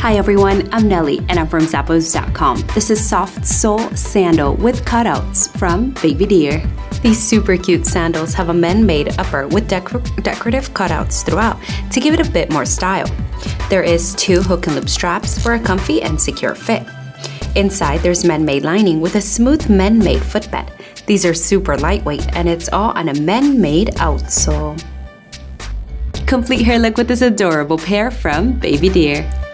Hi everyone, I'm Nelly and I'm from Zappos.com. This is soft sole sandal with cutouts from Baby Deer. These super cute sandals have a men-made upper with decor decorative cutouts throughout to give it a bit more style. There is two hook and loop straps for a comfy and secure fit. Inside, there's men-made lining with a smooth men-made footbed. These are super lightweight and it's all on a men-made outsole. Complete your look with this adorable pair from Baby Deer.